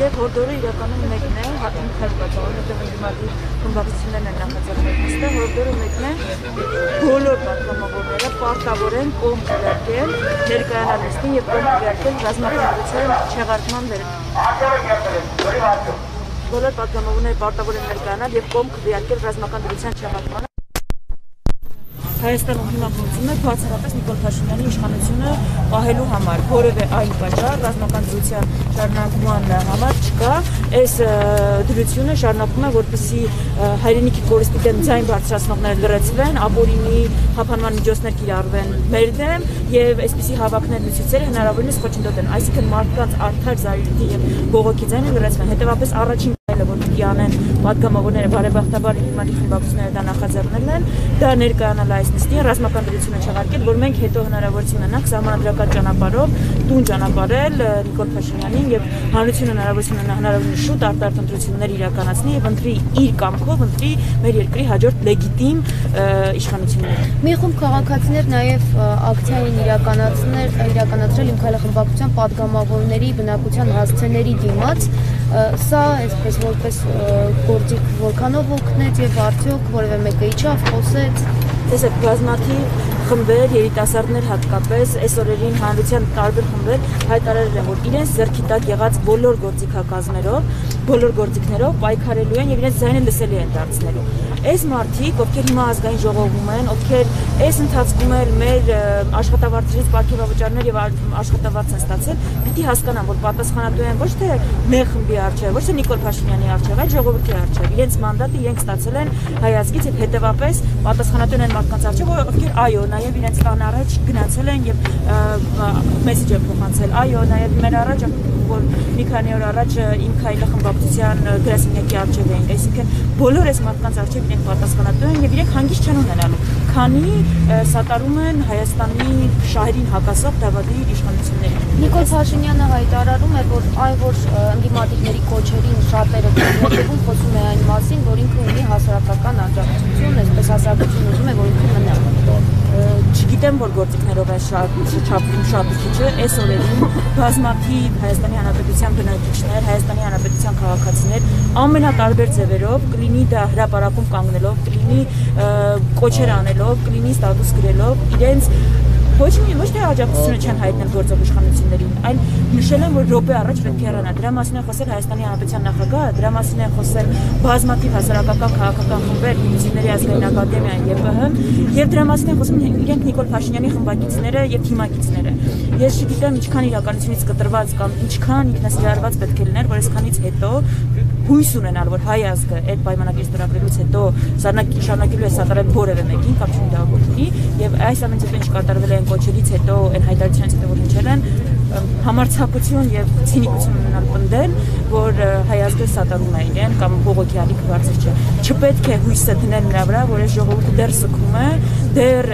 Եվ հորդորը իրականում մեկն է, ինքն պատճառով, որտեղ ընդդիմադիր խմբակցություններն են նախաձեռնել այստեղ, հորդորը մեկն է, բոլոր պատգամավորները պարտավոր են կողմ քվեարկել ներկայանալ նիստին եւ կողմ քվեարկել ռազմաքաղաքական չեղարկման վեր։ Բոլոր պատգամավորները պարտավոր են ներկայանալ եւ կողմ քվեարկել ռազմական դրության չեղարկմանը Հայաստանում հիմա գործում է բացառապես Նիկոլ Փաշինյանի իշխանությունը պահելու համար, որևէ այլ պատճառ ռազմական դրության շարունակման համար չկա։ Այս դրությունը շարունակվում է, որպեսզի հայրենիքի կորստի դեմ ձայն բարձրացնողները լրացվեն, ապօրինի հապանման միջոցներ կիրառվեն մեր դեմ եւ այսպիսի հավաքներ լուսիցերը հնարավորինս խոչընդոտեն, այսինքն մարդկանց արդար զայրույթի եւ բողոքի ձայնը լրացվեն։ Հետևաբար առաջին պետք է անեն պատգամավորները բարեբախտաբար ինքնատիպ խմբակցությունները դա նախաձեռնել են, դա ներկայանալ այս նիստին, ռազմական դրությունը չեղարկել, որ մենք հետո հնարավորություն ունենանք համանդրական ճանապարհով տուն ճանապարհել Նիկոլ Փաշինյանին եւ հանրությունը հնարավորություն ունենա հնարավորին շուտ արտարտ ընտրություններ իրականացնի եւ ընտրի իր կամքով ընտրի մեր երկրի հաջորդ լեգիտիմ իշխանությունները։ Մի խումբ քաղաքացիներ նաեւ ակցիա են իրականացնել իրականացրել իմ քայլը խմբակցության պատգամավորների բնակության հասցեների դիմաց սա այսպես որպես գործիք որքանով օգնեց եւ արդյոք որևէ մեկը իջավ խոսեց տեսեք բազմաթիվ խմբեր, երիտասարդներ հատկապես այս օրերին հանրության տարբեր խմբեր հայտարարել են, որ իրենց ձեռքի տակ եղած բոլոր գործիքակազմերով, բոլոր գործիքներով պայքարելու են եւ իրենց ձայնը լսելի են դարձնելու։ Այս մարդիկ, ովքեր հիմա ազգային ժողովում են, ովքեր այս ընթացքում էլ մեր աշխատավարձերից ապահովավճարներ եւ աշխատավարձ են ստացել, պիտի հասկանան, որ պատասխանատու են ոչ թե մեր խմբի արչեւ, ոչ թե Նիկոլ Փաշինյանի արչեւ, այլ ժողովրդի արչեւ։ Իրենց մանդատը իրենք ստացել են հայազգից եւ հետեւապես պատասխանատու են մարդկանց արչեւ, ովքեր այո, նաեւ իրենց տան առաջ գնացել են եւ մեսեջ են փոխանցել։ Այո, նաեւ մեր առաջ որ մի քանի օր առաջ իմ քայլը խմբակցության գրասենյակի արչեւ էին, այսինքն բոլոր այս մարդկանց արչեւ իրենք պատասխանատու են եւ իրենք հանգիստ չեն ունենալու, քանի սատարում են Հայաստանի շահերին հակասող դավադիր իշխանություններին։ Նիկոլ Փաշինյանը հայտարարում է, որ այ որ ընդդիմադիրների կոչերին շատերը դեպքում խոսում է այն մասին, որ ինքը ունի հասարակական աջակցություն, այսպես հասարակություն ուզում է, որ ինքը մնա չգիտեմ որ գործիքներով է շատ չափում շատ քիչը այս օրերին բազմաթիվ Հայաստանի Հանրապետության բնակիչներ, Հայաստանի Հանրապետության քաղաքացիներ ամենատարբեր ձևերով կլինի դա հրաապարակում կանգնելով, կլինի կոչեր անելով, կլինի ստատուս գրելով իրենց ոչ մի ոչ թե աջակցությունը չեն հայտնել գործող իշխանություններին, այլ նշել են, որ րոպե առաջ պետք է հեռանա։ Դրա մասին է խոսել Հայաստանի Հանրապետության նախագահը, դրա մասին է խոսել բազմաթիվ հասարակական քաղաքական խմբեր, Միությունների ազգային ակադեմիան ԵՊՀ, եւ դրա մասին է խոսում իրենք Նիկոլ Փաշինյանի խմբակիցները եւ թիմակիցները։ Ես չգիտեմ ինչքան իրականությունից կտրված կամ ինչքան ինքնասիրարված պետք է լիներ, որ այսքանից հետո հույս ունենալ, որ հայ ազգը այդ պայմանագրի ստորագրելուց հետո շարունակելու է սատարել որևէ մեկին կամ չունի դա որտի եւ այս ամենից ինչ կատարվել է այն կոչերից հետո այն հայտարարությունից հետո որ հնչել են համարցակություն եւ ցինիկություն ունենալ պնդել, որ հայ ազգը սատարում է իրեն կամ բողոքի ալիք բարձր չէ։ Չպետք է հույսը դնել նրա վրա, որ այս ժողովուրդը դեռ սքում է, դեռ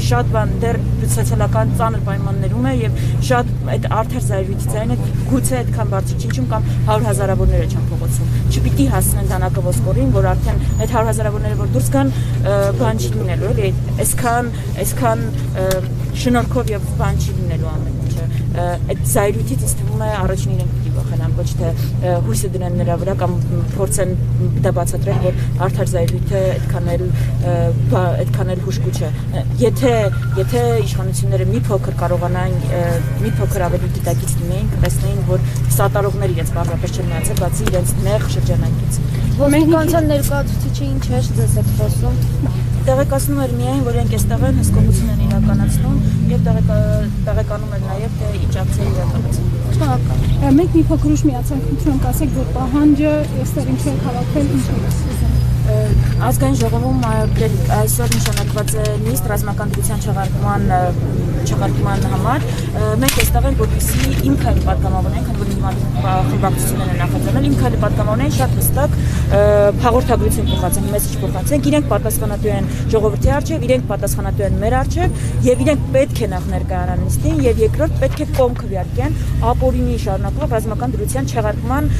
շատ բան դեռ սոցիալական ծանր պայմաններում է եւ շատ այդ արդար զայրույթի ձայնը գուցե այդքան բարձր չի ինչում կամ 100 հազարավորները չեն փողոցում։ Չպիտի հասնեն դանակը ոսկորին, որ արդեն այդ 100 հազարավորները որ դուրս գան, բան չի լինելու, էլի այսքան այսքան շնորհքով եւ բան չի լինելու ամեն այդ զայրույթից ինձ թվում է առաջին իրենք վախենան ոչ թե հույսը դնեն նրա վրա կամ փորձեն դա բացատրել որ արդար զայրույթը այդքան էլ այդքան էլ հուշկու չէ եթե եթե իշխանությունները մի փոքր կարողանան մի փոքր ավելի դիտակից լինեին կտեսնեին որ սատարողներ իրենց բառապես չեն մնացել բացի իրենց նեղ շրջանակից ոստիկանության ներկայացուցիչը ինչ է ձեզ հետ խոսում տեղեկացնում էր միայն, որ իրենք այստեղ են հսկողություն են իրականացնում եւ տեղեկանում էր նաեւ թե ինչ ակցիա իրականացնում։ Շնորհակալ։ Մենք մի փոքր ուշ միացանք, եմ ասեք, որ պահանջը այստեղ ինչ է հավաքվել, ինչ է ազգային ժողովում այսօր նշանակված է նիստ ռազմական դրության չեղարկման չեղարկման համար մենք այստեղ ենք որպեսզի պատգամավորներին, քանի որ հիմա խմբակցությունները նախաձեռնել իմ քայլի պատգամավորներին շատ հստակ հաղորդագրություն փոխացեն, մեսեջ փոխացեն, իրենք պատասխանատու են ժողովրդի արչև, իրենք պատասխանատու են մեր արչև եւ իրենք պետք է նախ ներկայանան նիստին եւ երկրորդ պետք է կողմ քվեարկեն ապօրինի շարունակվող ռազմական դրության չեղարկման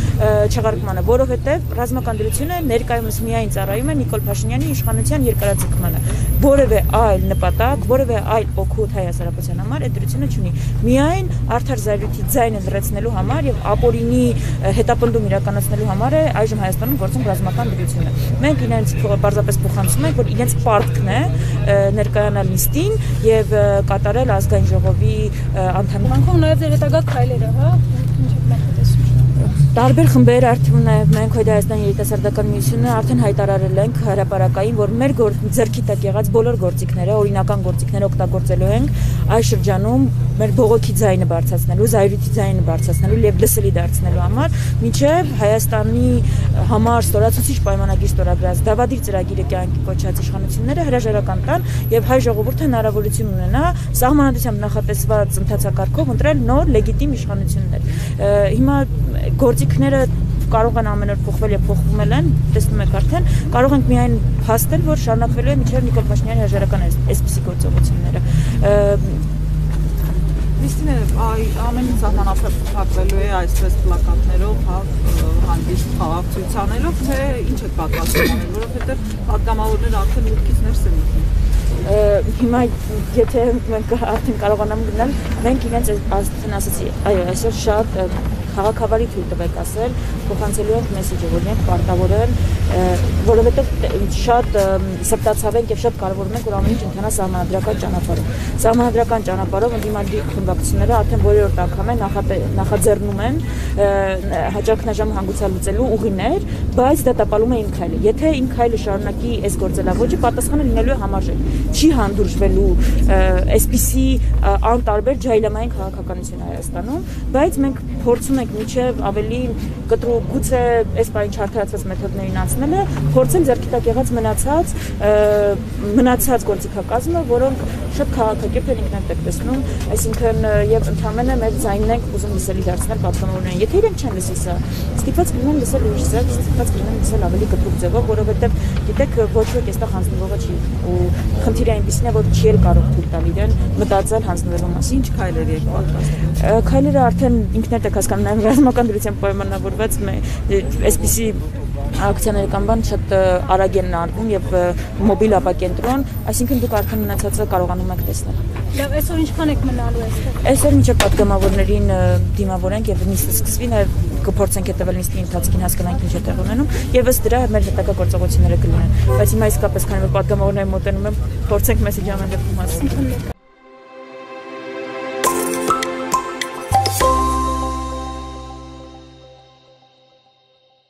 չեղարկմանը, որովհետեւ ռազմական դրությունը ներկայումս միայն ծառայում է Նիկոլ Փաշինյանի իշխանության երկարաձգմանը։ Որևէ այլ նպատակ, որևէ այլ օգուտ հայ հասարակության համար այդ դրությունը չունի։ Միայն արդար զայրույթի ձայնը լրացնելու համար եւ ապօրինի հետապնդում իրականացնելու համար է այժմ Հայաստանում գործում ռազմական դրությունը։ Մենք իրենց պարզապես փոխանցում ենք, որ իրենց պարտքն է ներկայանալ նիստին եւ կատարել ազգային ժողովի անդամ Անկում նաև դեր հետագա քայլերը, հա, Տարբեր խմբեր արդյուն նաև մենք Հայաստան երիտասարդական միությունը արդեն հայտարարել ենք հրապարակային, որ մեր գոր ձերքի տակ եղած բոլոր գործիքները, օրինական գործիքները օգտագործելու ենք այս շրջանում մեր բողոքի ձայնը բարձրացնելու, զայրույթի ձայնը բարձրացնելու եւ լսելի դարձնելու համար, միջև Հայաստանի համար ստորացուցիչ պայմանագիր ստորագրած դավադիր ծրագիրը կյանքի կոչած իշխանությունները հրաժարական տան եւ հայ ժողովուրդը հնարավորություն ունենա սահմանադրությամբ նախատեսված ընթացակարգով ընտրել նոր լեգիտիմ իշխանություններ։ Հիմա գործիքները կարող են ամեն օր փոխվել եւ փոխվում են, տեսնում եք արդեն, կարող ենք միայն փաստել, որ շարունակվելու է միջև Նիկոլ Փաշինյանի հրաժարական այսպիսի գործողությունները։ Քրիստինե, այ ամեն ինչ սահմանափակ փակվելու է այսպես պլակատներով, հա, հանդիստ խաղացուցանելով, թե ինչ է պատկասում անել, որովհետեւ պատգամավորները արդեն ուտքից ներս են ինքնին հիմա եթե մենք արդեն կարողանամ գնալ մենք իրենց ասեցին ասացի այո այսօր շատ քաղաքավարի թույլ տվեք ասել, փոխանցելու ենք մեսեջը, որ մենք պարտավոր են, որովհետև շատ սպտացավ ենք եւ շատ կարևորում ենք, որ ամեն ինչ ընթանա սահմանադրական ճանապարհով։ Սահմանադրական ճանապարհով ընդդիմադիր խմբակցությունները արդեն որերորդ անգամ են նախաձեռնում են հաջողնաժամ հանգուցալուծելու ուղիներ, բայց դա տապալում է իմ քայլը։ Եթե իմ քայլը շարունակի այս գործելավոճը, պատասխանը լինելու է համարժեք։ Չի հանդուրժվելու այսպիսի անտարբեր ջայլամային քաղաքականություն Հայաստանում, բայց մենք փորձում ենք միջև ավելի կտրուկ գուցե այս բանի չարթարացված մեթոդներին անցնելը, փորձեմ ձեռքի տակ եղած մնացած մնացած գործիքակազմը, որոնք շատ քաղաքակիրթ են ինքնեն տեղ տեսնում, այսինքն եւ ընդհանրապես մեր ձայնն ենք ուզում լսելի դարձնել պատգամավորներին։ Եթե իրենք չեն լսի սա, ստիպված կլինեն լսել ուրիշ ձև, ստիպված կլինեն լսել ավելի կտրուկ ձևով, որովհետեւ գիտեք ոչ ոք այստեղ հանձնվողը չի ու խնդիրը այնպեսին է, որ չի էլ կարող թույլ տալ իրեն մտածել հանձնվելու մասին։ Ինչ քայլեր եք պատրաստում։ Քայլերը արդեն ինքներդ եք հասկանում նաև ռազմական դրությամբ պայմանավորված այսպիսի ակցիաների կամ բան շատ արագ են արվում եւ մոբիլ ապակենտրոն, այսինքն դուք արդեն մնացածը կարողանում եք տեսնել։ Լավ, այսօր ինչքան եք մնալու այստեղ։ Այսօր միջև պատգամավորներին դիմավորենք եւ նիստը սկսվի նաեւ կփորձենք հետեւել նիստի ընթացքին հասկանանք ինչ է տեղ ունենում եւ ըստ դրա մեր հետագա գործողությունները կլինեն։ Բայց հիմա իսկապես քանի որ պատգամավորները մոտենում են, փորձենք մեսեջը ամեն դեպքում հասցնել։